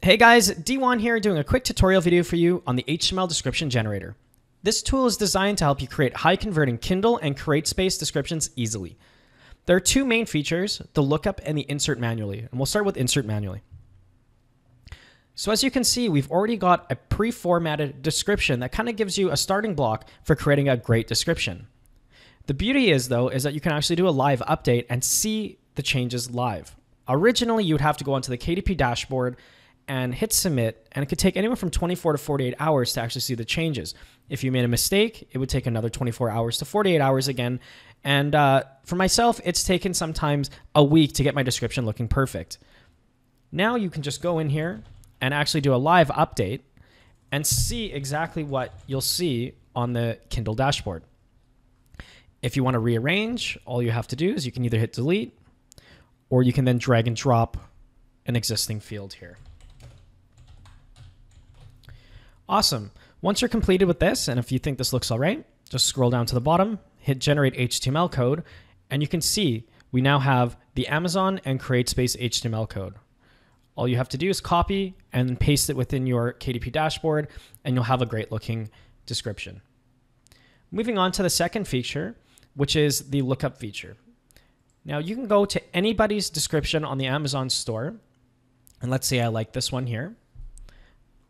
Hey guys, D1 here doing a quick tutorial video for you on the HTML description generator. This tool is designed to help you create high converting Kindle and CreateSpace descriptions easily. There are two main features, the lookup and the insert manually, and we'll start with insert manually. So as you can see, we've already got a pre-formatted description that kind of gives you a starting block for creating a great description. The beauty is though, is that you can actually do a live update and see the changes live. Originally, you would have to go onto the KDP dashboard and hit submit, and it could take anywhere from 24 to 48 hours to actually see the changes. If you made a mistake, it would take another 24 hours to 48 hours again. And uh, for myself, it's taken sometimes a week to get my description looking perfect. Now you can just go in here and actually do a live update and see exactly what you'll see on the Kindle dashboard. If you want to rearrange, all you have to do is you can either hit delete or you can then drag and drop an existing field here. Awesome. Once you're completed with this, and if you think this looks all right, just scroll down to the bottom, hit generate HTML code, and you can see we now have the Amazon and CreateSpace HTML code. All you have to do is copy and paste it within your KDP dashboard, and you'll have a great looking description. Moving on to the second feature, which is the lookup feature. Now you can go to anybody's description on the Amazon store, and let's say I like this one here.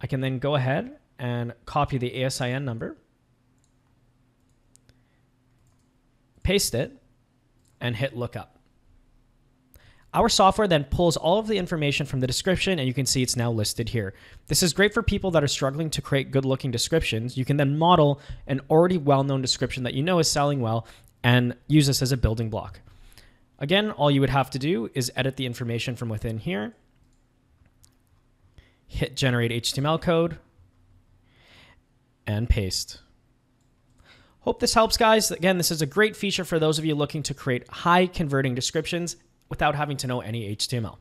I can then go ahead and copy the ASIN number, paste it, and hit lookup. Our software then pulls all of the information from the description and you can see it's now listed here. This is great for people that are struggling to create good looking descriptions. You can then model an already well known description that you know is selling well and use this as a building block. Again, all you would have to do is edit the information from within here, hit generate HTML code, and paste. Hope this helps, guys. Again, this is a great feature for those of you looking to create high converting descriptions without having to know any HTML.